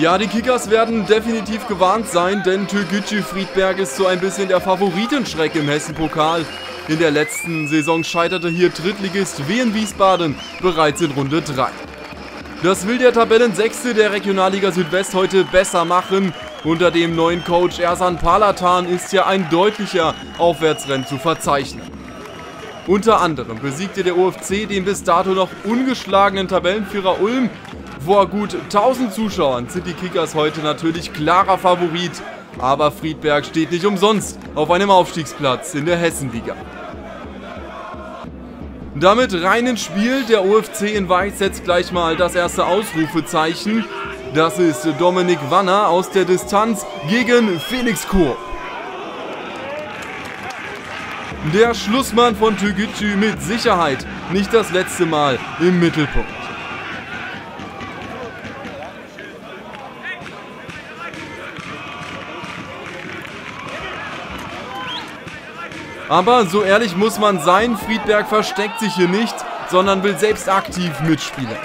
Ja, die Kickers werden definitiv gewarnt sein, denn Türgücü Friedberg ist so ein bisschen der Favoritenschreck im Hessen-Pokal. In der letzten Saison scheiterte hier Drittligist Wien Wiesbaden bereits in Runde 3. Das will der Tabellensechste der Regionalliga Südwest heute besser machen. Unter dem neuen Coach Ersan Palatan ist ja ein deutlicher Aufwärtsrenn zu verzeichnen. Unter anderem besiegte der OFC den bis dato noch ungeschlagenen Tabellenführer Ulm. Vor gut 1000 Zuschauern sind die Kickers heute natürlich klarer Favorit. Aber Friedberg steht nicht umsonst auf einem Aufstiegsplatz in der Hessenliga. Damit rein ins Spiel. Der OFC in Weiß setzt gleich mal das erste Ausrufezeichen. Das ist Dominik Wanner aus der Distanz gegen Felix Kohr. Der Schlussmann von Türgücü mit Sicherheit nicht das letzte Mal im Mittelpunkt. Aber so ehrlich muss man sein, Friedberg versteckt sich hier nicht, sondern will selbst aktiv mitspielen.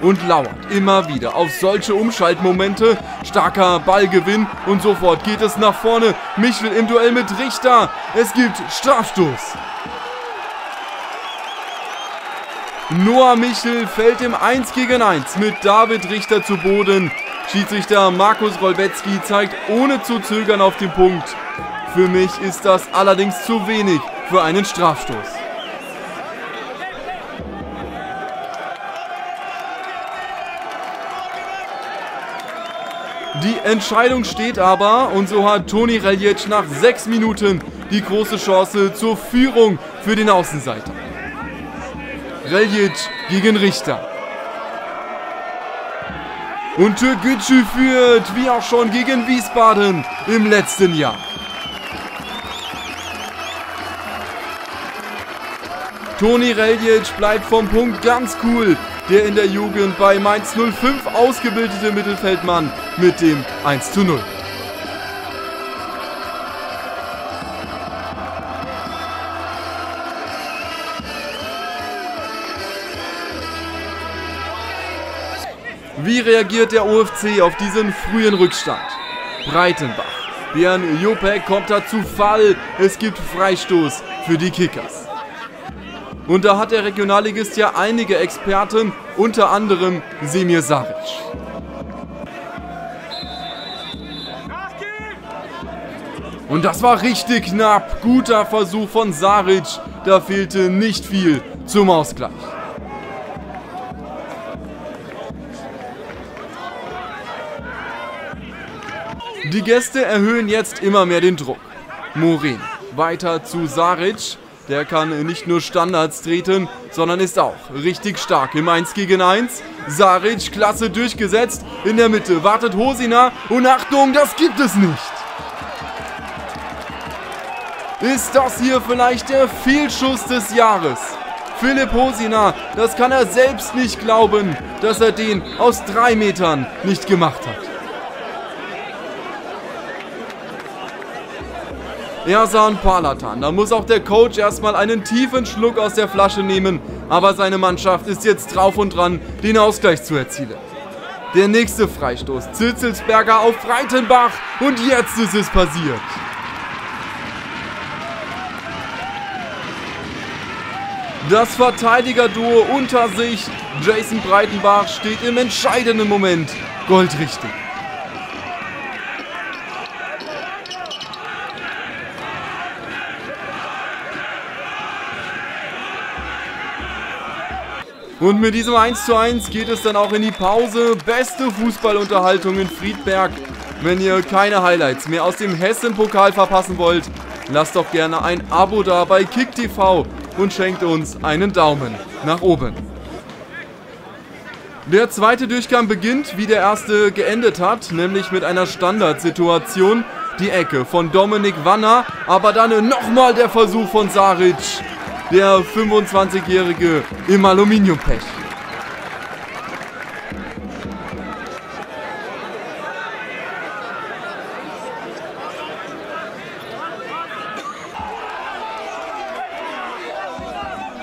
Und lauert immer wieder auf solche Umschaltmomente. Starker Ballgewinn und sofort geht es nach vorne. Michel im Duell mit Richter. Es gibt Strafstoß. Noah Michel fällt im 1 gegen 1 mit David Richter zu Boden. Schiedsrichter Markus Rolbetzky zeigt ohne zu zögern auf den Punkt. Für mich ist das allerdings zu wenig für einen Strafstoß. Die Entscheidung steht aber und so hat Toni Reljic nach sechs Minuten die große Chance zur Führung für den Außenseiter. Reljic gegen Richter. Und Türkgücü führt, wie auch schon gegen Wiesbaden im letzten Jahr. Toni Reljic bleibt vom Punkt ganz cool. Der in der Jugend bei Mainz 05 ausgebildete Mittelfeldmann mit dem 1 zu 0. Wie reagiert der OFC auf diesen frühen Rückstand? Breitenbach. Björn Jopek kommt da zu Fall. Es gibt Freistoß für die Kickers. Und da hat der Regionalligist ja einige Experten, unter anderem Semir Saric. Und das war richtig knapp. Guter Versuch von Saric. Da fehlte nicht viel zum Ausgleich. Die Gäste erhöhen jetzt immer mehr den Druck. Morin weiter zu Saric. Der kann nicht nur Standards treten, sondern ist auch richtig stark im 1 gegen 1. Saric, klasse durchgesetzt. In der Mitte wartet Hosina. Und Achtung, das gibt es nicht. Ist das hier vielleicht der Fehlschuss des Jahres? Philipp Hosina, das kann er selbst nicht glauben, dass er den aus drei Metern nicht gemacht hat. Ersan Palatan. Da muss auch der Coach erstmal einen tiefen Schluck aus der Flasche nehmen. Aber seine Mannschaft ist jetzt drauf und dran, den Ausgleich zu erzielen. Der nächste Freistoß. Zitzelsberger auf Breitenbach. Und jetzt ist es passiert. Das Verteidiger-Duo unter sich. Jason Breitenbach steht im entscheidenden Moment goldrichtig. Und mit diesem 1:1 geht es dann auch in die Pause. Beste Fußballunterhaltung in Friedberg. Wenn ihr keine Highlights mehr aus dem Hessen-Pokal verpassen wollt, lasst doch gerne ein Abo da bei KickTV und schenkt uns einen Daumen nach oben. Der zweite Durchgang beginnt, wie der erste geendet hat, nämlich mit einer Standardsituation. Die Ecke von Dominik Wanner, aber dann nochmal der Versuch von Saric der 25-Jährige im Aluminiumpech.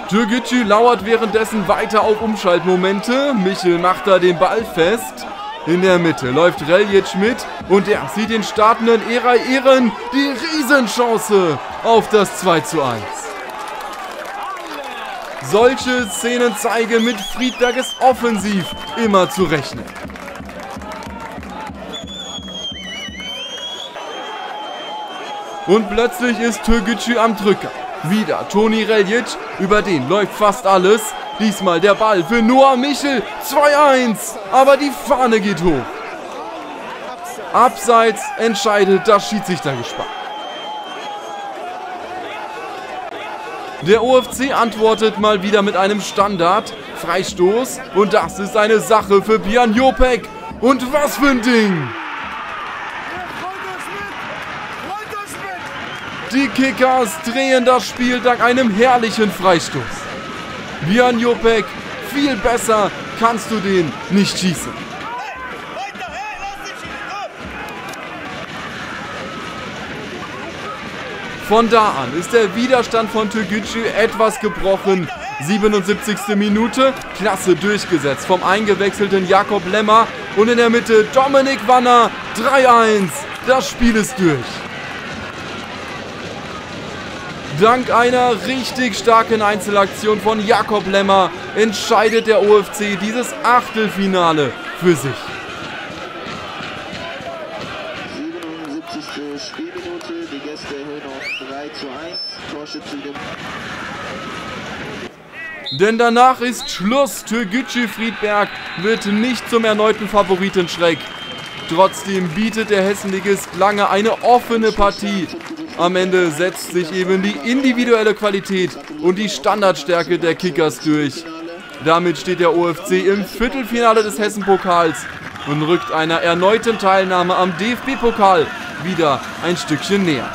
Türgücü lauert währenddessen weiter auf Umschaltmomente. Michel macht da den Ball fest. In der Mitte läuft Reljic mit und er sieht den startenden Eray Ehren die Riesenchance auf das 2 zu 1. Solche Szenen zeigen mit Friedberges offensiv immer zu rechnen. Und plötzlich ist Türgücü am Drücker. Wieder Toni Reljic, über den läuft fast alles. Diesmal der Ball für Noah Michel. 2-1. Aber die Fahne geht hoch. Abseits entscheidet das Schiedsrichtergespann. Der OFC antwortet mal wieder mit einem Standard. Freistoß. Und das ist eine Sache für Björn Jopek. Und was für ein Ding! Die Kickers drehen das Spiel dank einem herrlichen Freistoß. Björn Jopek, viel besser kannst du den nicht schießen. Von da an ist der Widerstand von Türgücü etwas gebrochen. 77. Minute, klasse durchgesetzt vom eingewechselten Jakob Lemmer und in der Mitte Dominik Wanner 3-1. Das Spiel ist durch. Dank einer richtig starken Einzelaktion von Jakob Lemmer entscheidet der OFC dieses Achtelfinale für sich. Denn danach ist Schluss. Türgücü Friedberg wird nicht zum erneuten Favoritenschreck. Trotzdem bietet der Hessenligist lange eine offene Partie am Ende setzt sich eben die individuelle Qualität und die Standardstärke der Kickers durch. Damit steht der OFC im Viertelfinale des Hessen-Pokals und rückt einer erneuten Teilnahme am DFB-Pokal wieder ein Stückchen näher.